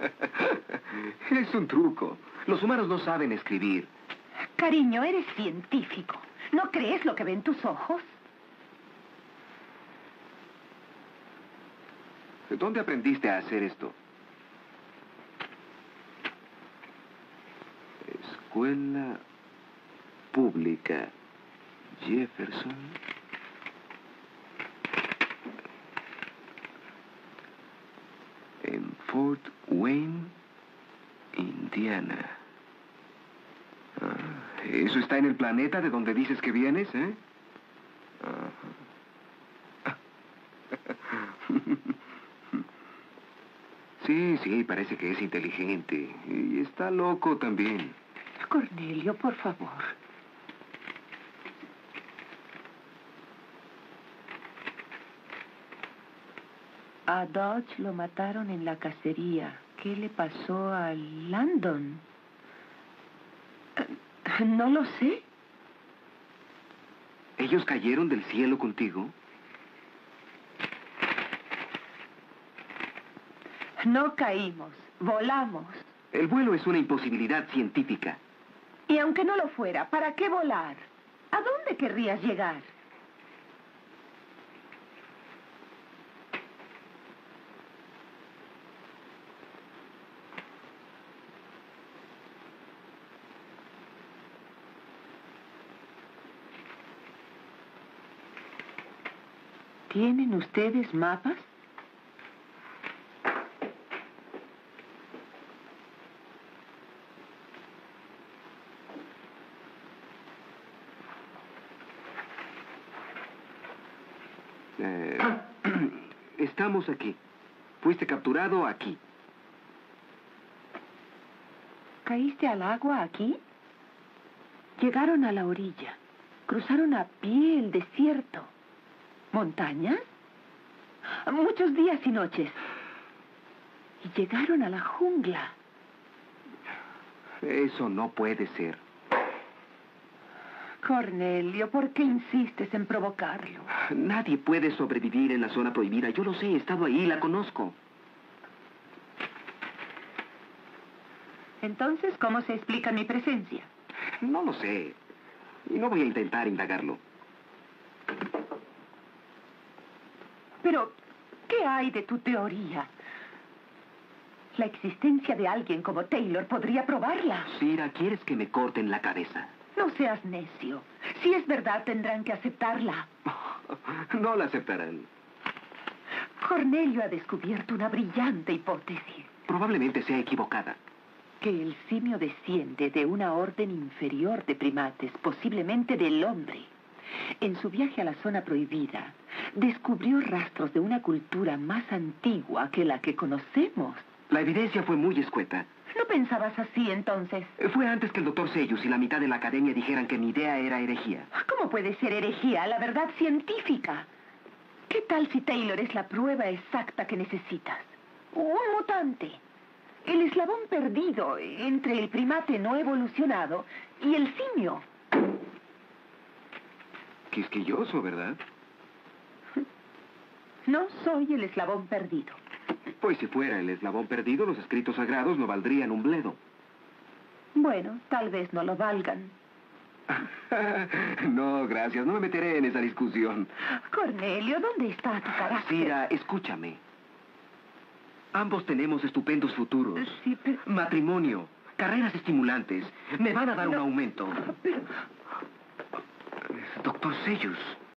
es un truco. Los humanos no saben escribir. Cariño, eres científico. ¿No crees lo que ven tus ojos? ¿Dónde aprendiste a hacer esto? Escuela Pública Jefferson. En Fort Wayne, Indiana. Ah, ¿Eso está en el planeta de donde dices que vienes, eh? Sí, sí, parece que es inteligente. Y está loco también. Cornelio, por favor. A Dodge lo mataron en la cacería. ¿Qué le pasó a Landon? Eh, No lo sé. ¿Ellos cayeron del cielo contigo? No caímos, volamos. El vuelo es una imposibilidad científica. Y aunque no lo fuera, ¿para qué volar? ¿A dónde querrías llegar? ¿Tienen ustedes mapas? Eh, estamos aquí. Fuiste capturado aquí. ¿Caíste al agua aquí? Llegaron a la orilla. Cruzaron a pie el desierto. ¿Montañas? Muchos días y noches. Y llegaron a la jungla. Eso no puede ser. Cornelio, ¿por qué insistes en provocarlo? Nadie puede sobrevivir en la zona prohibida. Yo lo sé, he estado ahí, la conozco. Entonces, ¿cómo se explica mi presencia? No lo sé. Y no voy a intentar indagarlo. Pero, ¿qué hay de tu teoría? La existencia de alguien como Taylor podría probarla. Sira, ¿quieres que me corten la cabeza? No seas necio. Si es verdad, tendrán que aceptarla. No la aceptarán. Cornelio ha descubierto una brillante hipótesis. Probablemente sea equivocada. Que el simio desciende de una orden inferior de primates, posiblemente del hombre. En su viaje a la zona prohibida, descubrió rastros de una cultura más antigua que la que conocemos. La evidencia fue muy escueta. ¿No pensabas así entonces? Fue antes que el doctor Seyus y la mitad de la academia dijeran que mi idea era herejía. ¿Cómo puede ser herejía la verdad científica? ¿Qué tal si Taylor es la prueba exacta que necesitas? Un mutante. El eslabón perdido entre el primate no evolucionado y el simio. Quisquilloso, ¿verdad? No soy el eslabón perdido. Pues si fuera el eslabón perdido, los escritos sagrados no valdrían un bledo. Bueno, tal vez no lo valgan. no, gracias. No me meteré en esa discusión. Cornelio, ¿dónde está tu carácter? Sira, escúchame. Ambos tenemos estupendos futuros. Sí, pero... Matrimonio, carreras estimulantes. Me van a dar un aumento. pero- Doctor Seyus.